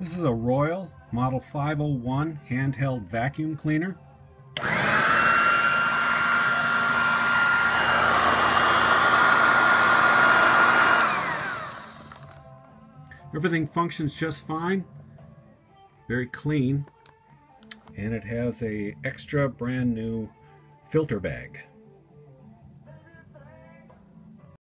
This is a Royal Model 501 handheld vacuum cleaner. Everything functions just fine. Very clean. And it has a extra brand new filter bag.